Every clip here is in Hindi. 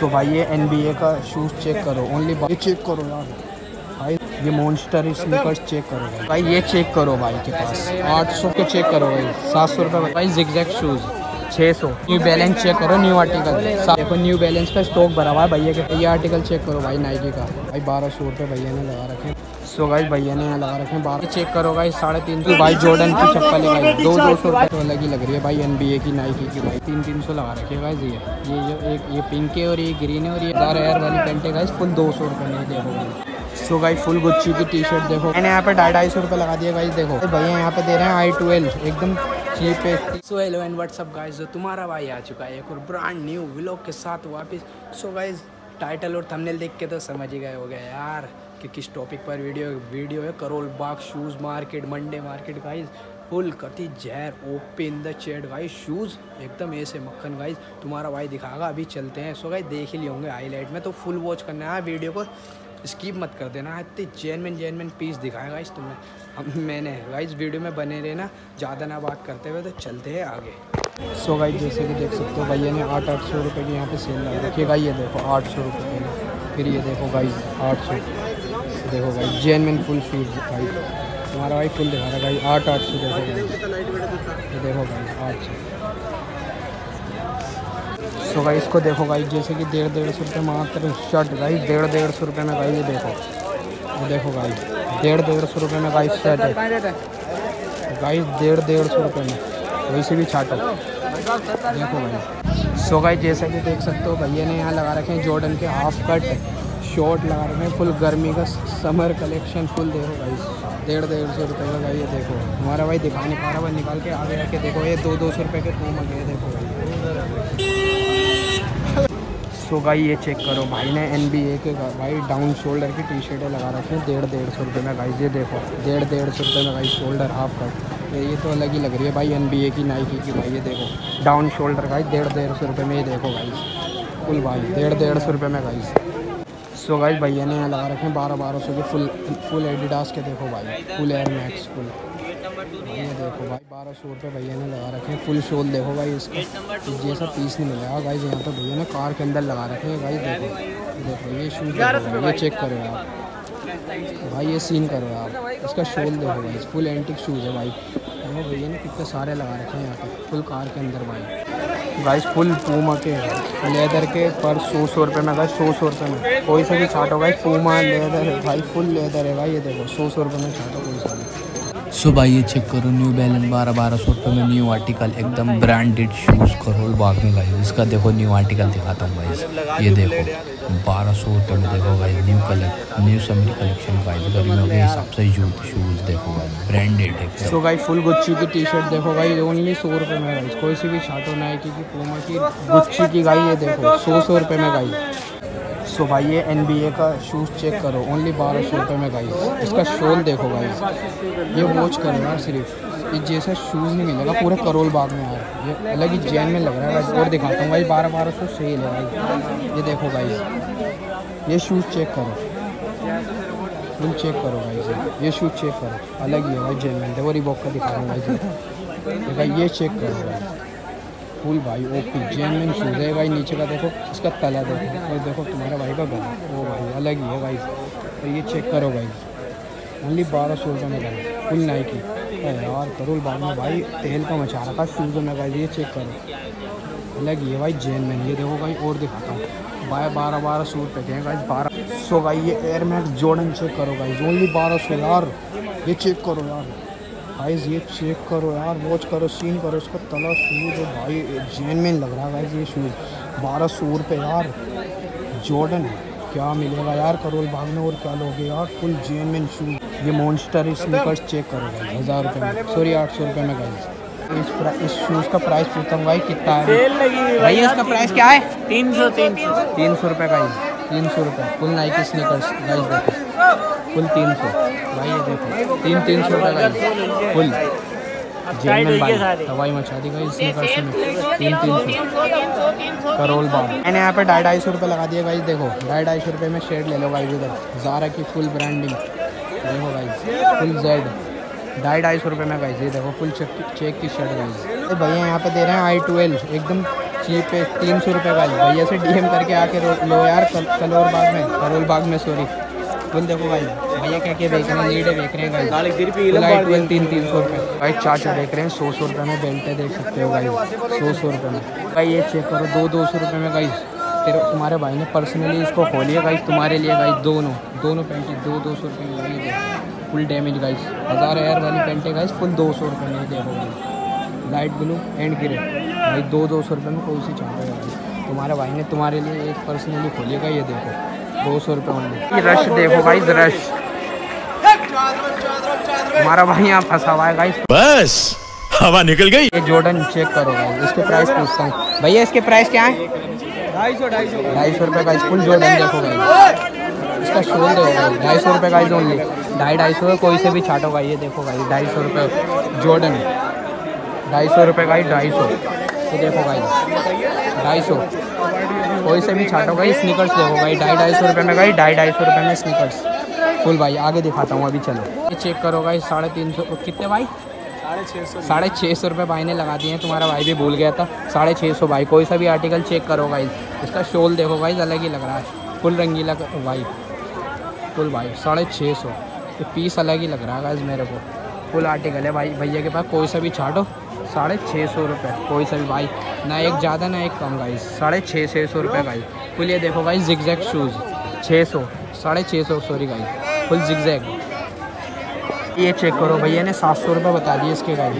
सो भाई, ये NBA का शूज़ चेक करो। ओनली ये चेक करो यार। भाई, ये मॉन्स्टर स्लीपर्स चेक करो भाई। भाई, ये चेक करो भाई के पास। आठ सौ के चेक करो भाई। सात सौ रुपये भाई जिगजैग शूज़ छः सौ। न्यू बैलेंस चेक करो न्यू आर्टिकल देखो न्यू बैलेंस का स्टॉक भरा हुआ है। भैया के ये आर्टिकल चेक करो भाई नाइकी का। भाई, बारह सौ रुपये भैया ने लगा रखे सो गाइस भैया ने लगा रखे हैं बारह चेक करो भाई साढ़े तीन सौ भाई जॉर्डन की चप्पल है भाई दो दो सौ रुपये तो अलग ही लग रही है भाई एनबीए की नाइकी की भाई। तीन तीन सौ लगा रखे गाइस ये। ये जो एक, ये पिंक है और ये ग्रीन है और ये दार एयर वाली पेंट है गाइस फुल दो सौ रुपये में देखो भाई सो गाइस फुल गुच्ची की टी शर्ट देखो। मैंने यहाँ पे ढाई ढाई सौ रुपये लगा दिया गाइस देखो। भैया यहाँ पे दे रहे हैं आई ट्वेल्व एकदम so hello and what's up guys जो तुम्हारा भाई आ चुका है एक और ब्रांड न्यू व्लॉग के साथ वापस। सो गाइस टाइटल और थंबनेल देख के तो समझ ही गए हो गया यार। कि किस टॉपिक पर वीडियो वीडियो है? Karol Bagh shoes market Monday market guys full कति जहर. Open the shed guys shoes एकदम ऐसे मक्खन गाइस तुम्हारा भाई दिखाएगा, अभी चलते हैं. सो गाइस देख ही लिए होंगे हाईलाइट में. तो फुल वॉच करना है. वीडियो को स्कीप मत कर देना. इतनी जैनमैन जैनमैन पीस दिखाएगा इस तुम्हें हम, मैंने गाइस वीडियो में बने रहना. ज़्यादा ना बात करते हुए तो चलते हैं आगे. सो गाइस जैसे कि देख सकते हो भैया ने आठ आठ सौ रुपये की यहाँ पे सेल लगा रखी है. ये देखो, आठ सौ रुपये फिर ये देखो गाइस आठ सौ. देखो भाई जैनमैन फुल शूज़ भाई। तुम्हारा भाई फुल दिखा रहा भाई, आठ आठ सौ देखो देखो भाई, आठ। सौ सो भाई इसको देखो भाई, जैसे कि डेढ़ डेढ़ सौ रुपये मात्र शर्ट भाई, डेढ़ डेढ़ सौ रुपये में भाई, ये देखो। ये देखो भाई, डेढ़ डेढ़ सौ रुपये में भाई शर्ट है। भाई डेढ़ डेढ़ सौ रुपये में, वैसे भी छाटो देखो भाई। सो भाई जैसा कि देख सकते हो, भैया ने यहाँ लगा रखे हैं जॉर्डन के हाफ़ कट शॉर्ट लगा रहे हैं। फुल गर्मी का समर कलेक्शन फुल देखो भाई डेढ़ डेढ़ सौ रुपये का भाई ये देखो। हमारा भाई दिखा नहीं पा रहा भाई निकाल के आगे रखे देखो। ये दो दो सौ रुपये के पूम गए देखो। सो भाई ये चेक करो। भाई ने एन बी ए के भाई डाउन शोल्डर की टी शर्टें लगा रखी हैं, डेढ़ डेढ़ सौ रुपये में। भाई ये देखो। डेढ़ डेढ़ सौ रुपये में भाई शोल्डर हाफ़ कट ये तो अलग ही लग रही है भाई एन बी ए की नाइकी की, भाई, ये देखो। डाउन शोल्डर भाई डेढ़ डेढ़ सौ रुपये में ये देखो भाई फुल भाई, डेढ़ डेढ़ सौ रुपये में भाई सो गाइस भैया ने यहाँ लगा रखे हैं बारह बारह सौ के फुल फुल एडिडास के देखो भाई फुल एयर मैक्स फुल ये देखो भाई, बारह सौ रुपये भैया ने लगा रखे हैं फुल शोल देखो भाई इसका। जैसा पीस नहीं मिलेगा गाइस यहाँ पे भैया ने कार के अंदर लगा रखे हैं भाई देखो। देखो, ये शूज़ ये चेक करो आप। भाई, ये सीन करो आप। इसका शोल देखो भाई फुल एंटिक शूज़ है भाई। भैया ने कितने सारे लगा रखे हैं यहाँ पे फुल कार के अंदर भाई। गाइस फुल पूमा के लेदर के पर सौ सौ रुपये में गाइस सौ सौ रुपये में। कोई सा भी छाटो गाइस पूमा लेदर है। भाई फुल लेदर है भाई, ये देखो, सौ सौ रुपये में छाटो कोई सा भी। सो भाई ये चेक करो न्यू बैलेंस बारह बारह सौ रुपये में न्यू आर्टिकल एकदम ब्रांडेड शूज़ करोल बाग में भाई इसका देखो न्यू आर्टिकल दिखाता हूँ भाई ये देखो, बारह सौ रुपये में देखो भाई न्यू न्यू समरी कलेक्शन भाई गर्मियों के हिसाब से यूथ शूज़ देखो भाई ब्रांडेड है सो भाई फुल गुच्ची की टी शर्ट देखो भाई ओनली सौ रुपये में गाइस कोई सी भी छाटो नाइकी की पूमा की गुच्ची की गाई ये देखो, सौ सौ रुपये में गाई सो भाई, ये एनबीए का शूज़ चेक करो ओनली बारह सौ रुपये में गाइस इसका शोल देखो गाइस ये वॉच करो यार सिर्फ़। ये जैसा शूज़ नहीं मिलेगा, पूरे करोल बाग में आया ये अलग ही जैन में लग रहा है गाइस और दिखाता हूँ भाई, बारह बारह सौ सेल है भाई। ये देखो भाई ये शूज़ चेक करो। फुल चेक करो भाई ये शूज़ चेक करो. अलग ही है भाई जैन में देखो रिबॉक का दिखा रहा हूँ भाई देखा ये चेक करो भाई फुल भाई ओपी जेनविन शूज़ है भाई. नीचे का देखो, इसका तला देखो. और देखो तुम्हारा भाई का गला. ओ भाई, अलग ही है भाई तो ये चेक करो भाई ओनली बारह सौ रुपये में भाई फुल नाइकी यार, करोल बाग में भाई, तेल का मचा रखा शूज़ में भाई ये चेक करो. अलग ही है भाई जैन में ये देखो भाई, और दिखाता हूँ. भाई बारह बारह सौ रुपये हैं भाई बारह सौ भाई ये एयर जॉर्डन चेक करो गाइज़ ओनली बारह सौ यार। ये चेक करो यार। गाइस ये चेक करो यार वॉच करो सीन करो, इसका तला शूज़ भाई जैन में लग रहा है गाइस ये शूज़ बारह सौ रुपये यार। जॉर्डन क्या मिलेगा यार करोल बाग में, और क्या लोगे यार? फुल जैन में शूज़ ये मॉन्स्टर स्नीकर्स चेक करो हज़ार रुपये में। सॉरी आठ सौ रुपये में गाइस इस प्रा, इस शूज़ का प्राइस पूछता हूँ भाई कितना है? भाई इसका प्राइस क्या है? तीन सौ तीन सौ। तीन सौ रुपये गाइस तीन सौ रुपये फुल नाइकी स्नीकर्स गाइस देखो। फुल तीन सौ। भाई ये देखो। तीन तीन सौ रुपये गाइस फुल हवाई मचा दी गई इसने कर में तीन तीन सौ। करोल बाग मैंने यहाँ पे ढाई ढाई सौ रुपये लगा दिए गाइस देखो। ढाई ढाई सौ रुपये में शेड ले लो गाइस इधर जारा की फुल ब्रांडिंग देखो गाइस फुल जेड ढाई ढाई सौ रुपये में गाइस ये देखो फुल चेक चेक की शर्ट गाइस। भैया यहाँ पे दे रहे हैं आई ट्वेल्व एकदम चीप है तीन सौ रुपये का भैया से डीएम करके आके लो यार कल कलोर बाग में करोल बाग में सॉरी फुल देखो भाई भैया क्या क्या बेच रहे हैं लीडे बेच रहे हैं लाइट वेल तीन तीन सौ रुपये भाई चाचा देख रहे हैं सौ सौ रुपये में बेल्टे देख सकते हो भाई सौ सौ रुपये में। भाई ये चेक करो दो दो सौ रुपये में गाइस। फिर तुम्हारे भाई ने पर्सनली इसको खोलिए गाइस तुम्हारे लिए गाइस दोनों। दोनों पेंटे दो दो सौ रुपये में देखो। फुल डैमेज गाइस हज़ार एयर वाली पेंटे गाइस फुल दो सौ रुपये में ये देखो guys light blue and grey भाई दो दो सौ रुपये में कोई सी चाहता है तुम्हारे भाई ने तुम्हारे लिए एक पर्सनली खोलिएगा ये देखो. दो सौ रुपये में. रश देखो गाइस रश हमारा भाई यहाँ फंसा हुआ है गाइस बस हवा निकल गई। ये जॉर्डन चेक करो गाइस इसके प्राइस पूछता हूँ. भैया इसके प्राइस क्या है? ढाई सौ ढाई सौ। ढाई सौ रुपये का फुल जॉर्डन देखो गाइस इसका शोल देखो गाइस ढाई सौ रुपये का ही ओनली ढाई ढाई सौ कोई से भी छाटो गाइस ये देखो भाई, ढाई सौ रुपये जॉर्डन ढाई सौ रुपये का ही ढाई सौ। ये देखो भाई, ढाई सौ। कोई से भी छाटो गाइस स्नीकर्स देखो भाई, ढाई ढाई सौ रुपये में गाइस ढाई ढाई सौ रुपये में स्नीकर्स फुल भाई, आगे दिखाता हूँ अभी, चलो। ये चेक करो गाइस साढ़े तीन सौ कितने भाई? साढ़े छः सौ रुपये भाई ने लगा दिए हैं, तुम्हारा भाई भी भूल गया था। साढ़े छः सौ भाई, कोई सा भी आर्टिकल चेक करो गाइस इसका शोल देखो गाइस अलग ही लग रहा है। फुल रंगीला भाई। फुल भाई, साढ़े छः सौ। तो पीस अलग ही लग रहा है मेरे को। फुल आर्टिकल है भाई, भैया के पास कोई सा भी छाटो। साढ़े छः सौ रुपये कोई सा भी भाई। ना एक ज़्यादा, ना एक कम गाइस साढ़े छः छः सौ रुपये गाइस फुल ये देखो गाइस जिगजैग शूज़ छः सौ, साढ़े छः सौ सॉरी गाइस फुल जिगजैग ये चेक करो भैया ने सात सौ रुपये बता दिए इसके गाइस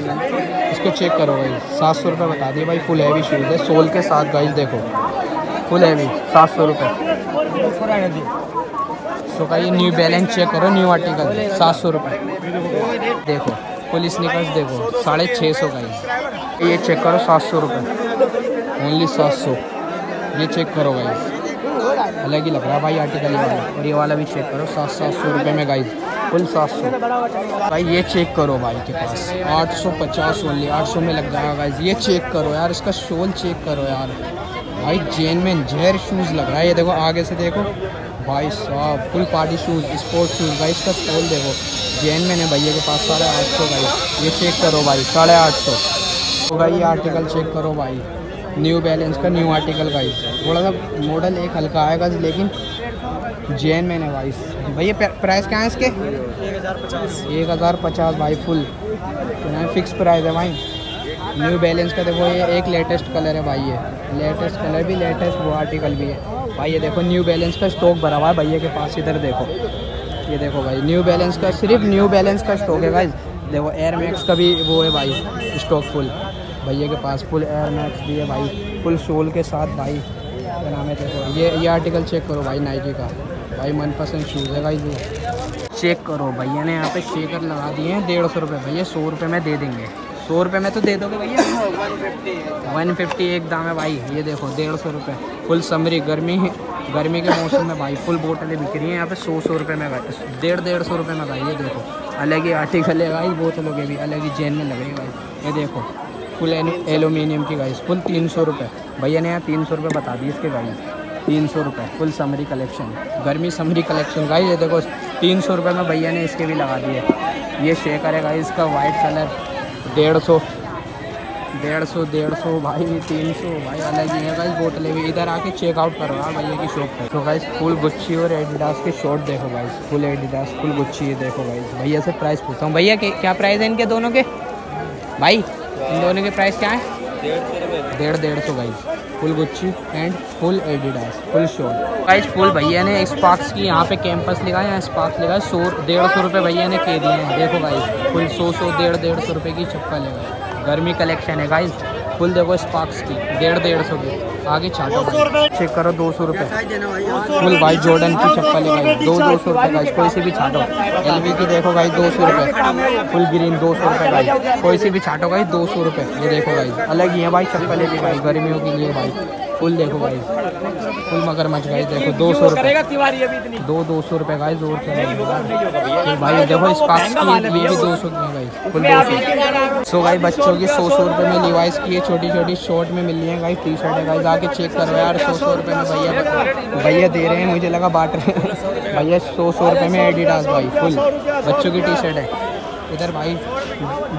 इसको चेक करो भाई, सात सौ रुपये बता दिए भाई फुल हैवी शूज़ है। सोल के साथ गाइज़ देखो। फुल हैवी सात सौ रुपये सो का ये न्यू बैलेंस चेक करो न्यू आर्टिकल सात सौ रुपये देखो फुल स्निकर्स देखो, साढ़े छः सौ का ये ये चेक करो, सात सौ रुपये ओनली सात सौ। ये चेक करो गाइस। अलग ही लग रहा है भाई आर्टिकल ये वाला। और ये वाला भी चेक करो, सात सात सौ रुपये में गाइस। फुल सात सौ। भाई, ये चेक करो भाई के पास। आठ सौ, पचास ओनली आठ सौ में लग जाएगा गाइस। ये चेक करो यार, इसका शोल चेक करो यार। भाई जेन में जहर शूज़ लग रहा है। ये देखो, आगे से देखो। भाई साहब full party shoes sports shoes भाई इसका शोल देखो जेन में ने भैया के पास साढ़े आठ सौ भाई ये चेक करो भाई, साढ़े आठ सौ। तो भाई ये आर्टिकल चेक करो भाई। न्यू बैलेंस का न्यू आर्टिकल का थोड़ा सा मॉडल एक हल्का आएगा, लेकिन जैन में है भाई भैया प्राइस क्या है इसके? एक हज़ार पचास, भाई फुल फिक्स प्राइस है भाई। न्यू बैलेंस का देखो, ये एक लेटेस्ट कलर है भाई, ये। लेटेस्ट कलर भी लेटेस्ट वो आर्टिकल भी है। भाई, ये देखो न्यू बैलेंस का स्टॉक भरा हुआ है भैया के पास, इधर देखो। ये देखो भाई न्यू बैलेंस का, सिर्फ़ न्यू बैलेंस का स्टॉक है भाई देखो एयर मैक्स का भी वो है भाई स्टॉक फुल भैया के पास फुल एयर मैक्स भी है भाई फुल सोल के साथ भाई। क्या नाम है देखो ये ये आर्टिकल चेक करो भाई नाइकी का। भाई, मनपसंद शूज़ है भाई ये। चेक करो, भैया ने यहाँ पे शेकर लगा दिए हैं, डेढ़ सौ रुपये भैया सौ रुपये में दे देंगे। सौ रुपये में तो दे दोगे भैया? वन फिफ्टी एक दाम है भाई ये देखो डेढ़ सौ रुपये फुल समरी गर्मी गर्मी के मौसम में भाई फुल बोतलें बिक रही हैं यहाँ पे सौ सौ रुपये में भाई डेढ़ डेढ़ सौ रुपये में भाई ये देखो। अलग ही आर्टिकल है भाई बोतलों के भी अलग ही जैन में लग रही है भाई। ये देखो फुल एलुमिनियम की गाइस फुल तीन सौ रुपये भैया ने यहाँ तीन सौ रुपये बता दिए इसके गाइस तीन सौ रुपये फुल समरी कलेक्शन गर्मी समरी कलेक्शन गाइस ये देखो तीन सौ रुपये में भैया ने इसके भी लगा दिए। ये शेकर है गाइस इसका वाइट कलर डेढ़ सौ। डेढ़ सौ डेढ़ सौ भाई, तीन सौ भाई, अलग ही है गाइस बोतलें भी। इधर आके चेकआउट करवा भैया की शॉप पर तो गाइस फुल गुच्छी और एडिडास के शॉर्ट देखो भाई फुल एडिडास फुल गुच्छी ये देखो भाई भैया से प्राइस पूछता हूँ। भैया, के- क्या प्राइस है इनके दोनों के? भाई, इन दोनों के प्राइस क्या है? डेढ़ डेढ़ सौ guys. Full Gucci and full Adidas full shawl guys full भैया ने स्पार्क्स की यहाँ पे कैंपस लिखा है स्पार्क्स लिखा है सौ, डेढ़ सौ रुपये भैया ने के दिए हैं। देखो गाइस फुल सौ सौ, डेढ़ डेढ़ सौ रुपये की चप्पल है। गर्मी कलेक्शन है गाइस। फुल देखो स्पार्क्स की डेढ़ डेढ़ सौ की। आगे छाटो चेक करो दो सौ रुपये फुल भाई जॉर्डन की चप्पल है भाई दो दो सौ रुपये गाइस कोई सी भी छाटो। एल की देखो भाई दो सौ रुपये फुल ग्रीन दो सौ रुपये गाइस कोई सी भी छाटो गाइस दो सौ रुपये ये देखो गाइस अलग ही है भाई चप्पल भी भाई गर्मियों के लिए भाई। फुल देखो गाइस फुल मगरमच्छ गाइस देखो दो सौ रुपये दो दो सौ रुपये गाइस और क्या भाई देखो की ये भी दो सौ गाइस फुल दो सौ। सो गाइस बच्चों की सौ सौ रुपये में लिवाइस की है छोटी छोटी शॉर्ट में मिल रही है गाइस टी शर्ट है गाइस आके चेक करो यार सौ सौ रुपये में भैया भैया दे रहे हैं मुझे लगा बांट रहे भैया सौ सौ रुपये में एडिडास भाई फुल बच्चों की टी शर्ट है। इधर भाई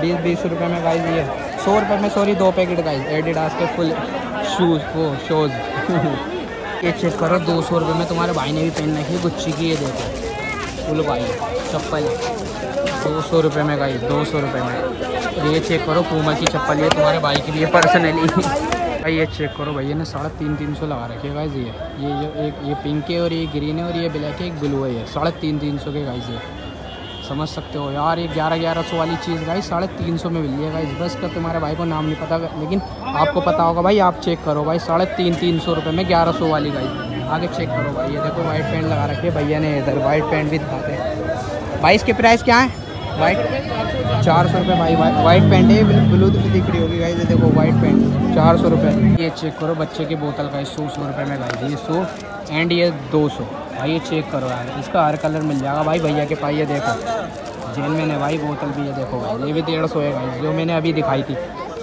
बीस बीस रुपये में गाइस ये। सौ रुपये में सॉरी दो पैकेट गाइस एडिडास के फुल शूज़ वो शूज़ ये चेक करो दो सौ रुपये में तुम्हारे भाई ने भी पहन रखी है, गुच्ची की, ये देखो। फुल भाई, चप्पल। दो सौ रुपये में गाई दो सौ रुपये में। और ये चेक करो, पूमा की चप्पल, ये तुम्हारे भाई की है पर्सनली भाई, ये चेक करो भैया ने साढ़े तीन तीन सौ लगा रखे गाइज़ ये। ये जो एक, ये पिंक है और ये ग्रीन है और ये ब्लैक है, एक ब्लू है ये। साढ़े तीन तीन सौ के गाइज़ ये। समझ सकते हो यार, ये ग्यारह ग्यारह सौ वाली चीज़ गाइस साढ़े तीन सौ में मिल है गाइस बस का तुम्हारे भाई को नाम नहीं पता, लेकिन आपको पता होगा भाई, आप चेक करो भाई, साढ़े तीन तीन सौ रुपये में ग्यारह सौ वाली गाइस आगे चेक करो भाई, ये देखो वाइट पैंट लगा रखी है, भैया ने इधर वाइट पैंट भी दिखाते हैं भाई, इसके प्राइस क्या है? वाइट चार सौ रुपये भाई वाइट पैंट है ब्लू भी दिख रही होगी गाइस ये देखो वाइट पैंट चार सौ रुपये ये चेक करो बच्चे की बोतल का सौ सौ रुपये में गाइस ये सौ एंड ये दो सौ। भाई ये चेक करो यार। इसका हर कलर मिल जाएगा। भाई भैया के पास ये देखो। जेल में भाई बोतल भी ये देखो भाई। ये भी डेढ़ सौ है भाई। जो मैंने अभी दिखाई थी।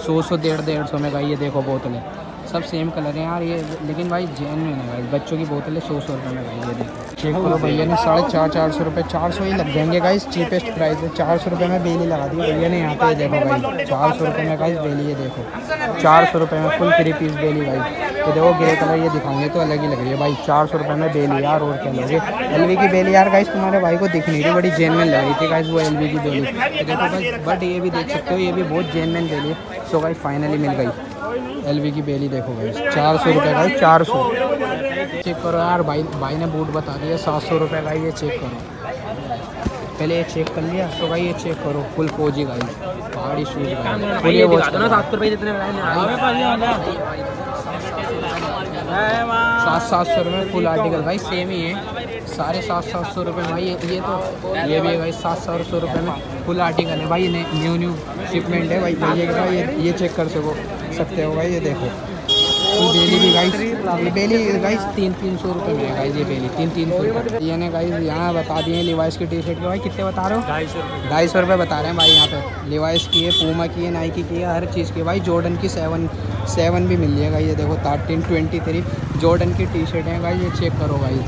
सौ सौ, डेढ़ डेढ़ सौ में भाई ये देखो बोतलें। सब सेम कलर है यार ये, लेकिन भाई जैन में है भाई। बच्चों की बोतलें सौ सौ रुपये में भाई, ये देखो। चेक करो भैया ने, साढ़े चार चार सौ रुपये चार सौ ही लग जाएँगे गाइस चीपेस्ट प्राइस है। चार सौ रुपये में बेली लगा दी। भैया ने यहाँ पे देखो भाई, चार सौ रुपये में गाइस बेली, ये देखो। चार सौ रुपये में फुल थ्री पीस बेली भाई। ये देखो ग्रे कलर ये दिखाएँगे तो अलग ही लग रही है भाई। चार सौ रुपये में बेली यार, और क्या लोगे एल की बेली यार गाइस तुम्हारे भाई को दिख नहीं रही, बड़ी जेनमेन लग रही थी गाइस वो एल की बेली। तो बट ये भी देख सकते हो, ये भी बहुत जेनमेन बेली है। सो गाइस फाइनली मिल गई। एलवी की बेली देखो भाई चार सौ रुपये का चार सौ। चेक करो यार भाई भाई ने बूट बता दिया सात सौ रुपये का ये चेक करो। पहले ये चेक कर लिया तो भाई ये चेक करो फुल फोजी गाई पहाड़ी शूज़ फुल ये वॉच सात सौ रुपये सात सात सौ रुपये फुल आर्टिकल भाई सेम ही है। सारे सात सात सौ रुपये भाई ये ये तो ये भी है भाई सात सात सौ रुपये में फुल आर्टिकल है। भाई न्यू न्यू शिपमेंट है भाई ये ये चेक कर सको। सकते हो भाई ये देखो। बेली भी गाइस ये बेली गाइस तीन तीन सौ रुपये में है गाइस ये बेली तीन तीन सौ रुपये ये ने गाइस यहाँ बता दिए लिवाइस की टी शर्ट के भाई कितने बता रहे हो? ढाई सौ रुपये बता रहे हैं भाई यहाँ पे। लिवाइस की है पूमा की है नाइकी की है हर चीज़ की। भाई जॉर्डन की सेवन सेवन भी मिल जाएगा ये देखो थर्टीन ट्वेंटी थ्री जॉर्डन की टी शर्ट है भाई ये चेक करो भाई।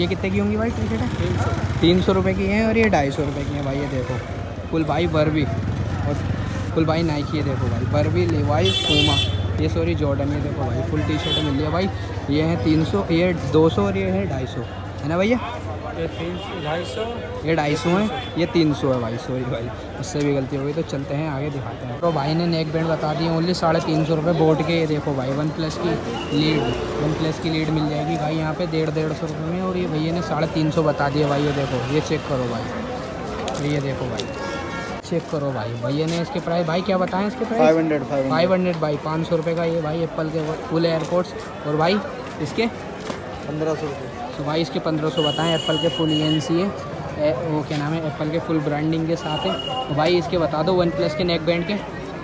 ये कितने की होंगी भाई टी शर्ट है तीन सौ रुपये की है और ये ढाई सौ रुपये की है भाई ये देखो। फुल भाई बर्बी और फुल भाई नाइकी है देखो भाई बर्बी लेवाइस पूमा ये सॉरी जॉर्डन ये देखो भाई फुल टी शर्ट मिल रही है भाई। ये है तीन सौ ये दो सौ और ये है ढाई सौ। है ना भैया? ये तीन ढाई सौ? ये ढाई सौ है ये तीन सौ है भाई सॉरी भाई उससे भी गलती हो गई तो चलते हैं आगे दिखाते हैं। तो भाई ने नेक बैंड बता दी ओनली साढ़े तीन सौ रुपये बोट के ये देखो भाई वन प्लस की लीड वन प्लस की लीड मिल जाएगी भाई यहाँ पे डेढ़ डेढ़ सौ रुपये में और ये भैया ने साढ़े तीन सौ बता दिया भाई ये देखो ये चेक करो भाई। ये देखो भाई। चेक करो भाई। भैया ने इसके प्राइस भाई क्या बताएँ इसके price? Five hundred five hundred भाई पाँच सौ रुपये का ये भाई एप्पल के फुल एयरपोर्ट्स। और भाई इसके? पंद्रह सौ रुपये तो भाई इसके पंद्रह सौ बताएँ एप्पल के फुल ई एन सी है। वो क्या नाम है? एप्पल के फुल ब्रांडिंग के साथ है। तो भाई इसके बता दो वन प्लस के नेक बैंड के?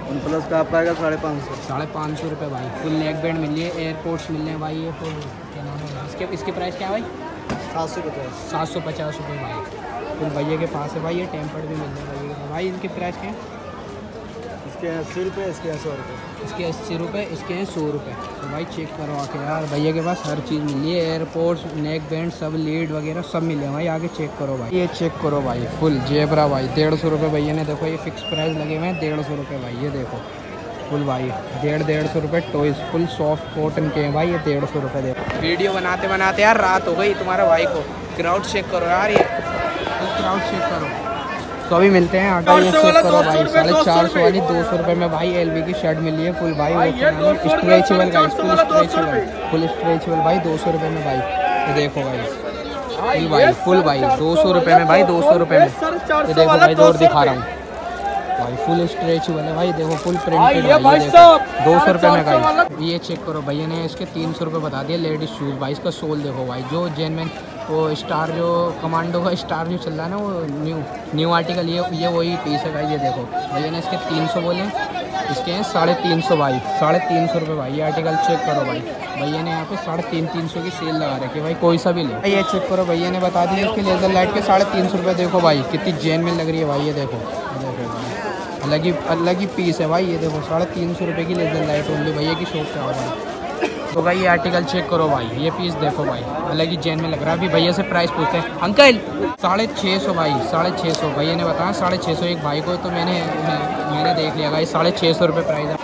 वन प्लस का आपका आएगा साढ़े पाँच सौ। साढ़े पाँच सौ रुपये भाई। फुल नेक बैंड मिल रही है एयरपोर्ट्स मिल रहे हैं भाई ये फुल। क्या नाम है? इसके इसके प्राइस क्या है भाई? सात सौ पचास सात सौ पचास रुपये भाई। फिर भैया के पास है भाई ये टेम्पर्ड भी मिल जाए भैया भाई इनके प्राइस क्या है? इसके अस्सी रुपये इसके सौ रुपये इसके अस्सी रुपये इसके हैं सौ रुपये तो भाई चेक करो आके यार भैया के पास हर चीज़ मिली है एयरपोर्ट्स नेक बैंड सब लीड वगैरह सब मिले हैं भाई आगे चेक करो भाई। ये चेक करो भाई फुल जेबरा भाई डेढ़ सौ रुपये भैया ने देखो ये फिक्स प्राइस लगे हुए हैं डेढ़ सौ रुपये भाई ये देखो। फुल भाई डेढ़ डेढ़ सौ रुपये टॉयज फुल सॉफ्ट कॉटन के हैं भाई ये डेढ़ सौ रुपये देखो वीडियो बनाते बनाते यार रात हो गई तुम्हारे भाई को। क्राउड चेक करो यार ये। क्राउड चेक करो। तो अभी मिलते हैं आगे ये चेक करो भाई साढ़े चार सौ वाली दो सौ रुपये में भाई एलबी की शर्ट मिली है फुल भाई स्ट्रेचेबल का फुल स्ट्रेचेबल फुल स्ट्रेचेबल भाई दो सौ रुपये में भाई। ये देखो भाई। फुल भाई फुल भाई दो सौ रुपये में भाई दो सौ रुपये में। ये देखो भाई दौड़ दिखा रहा हूँ। भाई फुल स्ट्रेचेबल है भाई देखो फुल प्रिंटेड भाई दो सौ रुपये में भाई ये चेक करो भैया ने इसके तीन सौ रुपये बता दिया लेडीज़ शूज़ भाई इसका सोल देखो भाई जो जेनमेन वो स्टार जो कमांडो का स्टार जो चल रहा है ना वो न्यू न्यू आर्टिकल, ये ये वही पीस है भाई, ये देखो। भैया ने इसके तीन सौ बोले, इसके हैं साढ़े तीन सौ भाई, साढ़े तीन सौ रुपये भाई, ये आर्टिकल चेक करो भाई। भैया ने यहाँ पे साढ़े तीन तीन सौ की सेल लगा रखी है भाई, कोई सा भी ले। ये चेक करो, भैया ने बता दिया इसके लेज़र लाइट के साढ़े तीन सौ रुपये देखो भाई, कितनी जेन में लग रही है भाई, ये देखो। देखो अलग ही अलग ही पीस है भाई, ये देखो, साढ़े तीन सौ रुपये की लेज़र लाइट ओनली भैया की शॉप से आ भाई तो भाई ये आर्टिकल चेक करो भाई। ये पीस देखो भाई। अलग ही जैन में लग रहा है। अभी भैया से प्राइस पूछते हैं। अंकल साढ़े छः सौ भाई साढ़े छः सौ। भैया ने बताया साढ़े छः सौ एक भाई को तो मैंने मैंने देख लिया भाई साढ़े छः सौ रुपये प्राइस है।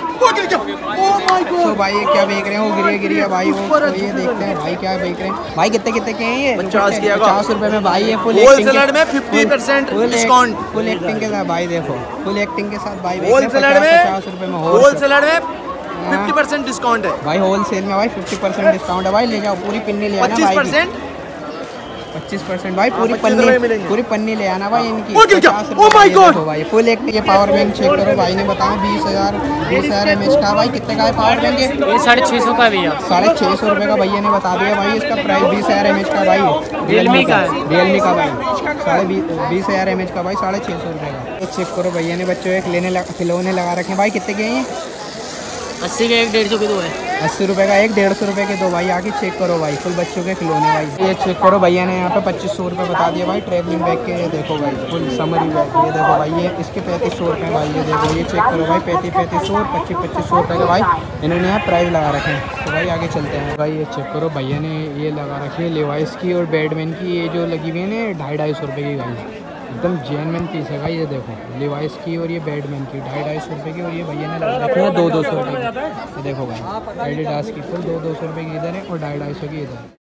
तो भाई ये क्या बेच रहे हैं? वो गिरिया गिरिया भाई। वो तो ये देखते हैं भाई क्या बेच रहे हैं। भाई कितने कितने के हैं ये? पचास की पचास रुपए में भाई ये फुल Wholesaler में 50% discount। फुल एक्टिंग के साथ भाई देखो। फुल एक्टिंग के साथ भाई होलसेलर में पचास रुपए में wholesale। होलसेलर में फिफ्टी परसेंट डिस्काउंट है। भाई होलसेल में भाई फिफ्टी परसेंट डिस्काउंट है। भाई ले जाओ पूरी पिन्नी ले पच्चीस परसेंट पच्चीस परसेंट भाई पूरी पन्नी पूरी पन्नी ले आना भाई इनकी। ओ, क्या, क्या? 50 ओ, रुपए my ये God! देखो भाई फुल एक ये पावर बैंक चेक करो। भाई ने बताया बीस हज़ार बीस हज़ार एम एच का भाई कितने का है पावर बैंक ये? साढ़े छः सौ का भैया साढ़े छः सौ रुपये का भैया ने बता दिया भाई इसका प्राइस बीस हज़ार एम एच का भाई। Realme का है। रियलमी का भाई। साढ़े बीस हज़ार एम एच का भाई साढ़े छः सौ रुपये का। चेक करो भैया ने बच्चों एक लेने लगा खिलौने लगा रखे हैं। भाई कितने के हैं अस्सी का एक डेढ़ सौ के दो है। अस्सी रुपये का, एक डेढ़ सौ रुपये के दो भाई आके चेक करो भाई फुल बच्चों के खिलौने भाई। ये चेक करो भैया ने यहाँ पे पच्चीस सौ रुपये बता दिया भाई ट्रैवलिंग बैग के, ये देखो भाई फुल समरी बैग ये देखो भाई, ये इसके पैंतीस सौ रुपये भाई, ये देखो, ये चेक करो भाई, पैंतीस पैंतीस सौ, पच्चीस पच्चीस सौ रुपये के भाई, इन्होंने यहाँ प्राइस लगा रखे हैं। तो भाई आगे चलते हैं। भाई ये चेक करो भैया ने ये लगा रखी है लेवाइस की और बैडमैन की, ये जो लगी हुई है ना, ढाई ढाई सौ रुपये की भाई एकदम जेनमैन पीस है भाई ये देखो लिवाइस की और ये बैडमैन की ढाई ढाई सौ रुपये की और ये भैया ने लगा रखी है दो दो सौ रुपये की देखो भाई एडिडास की फुल दो दो सौ रुपये की इधर है और ढाई ढाई सौ की इधर है।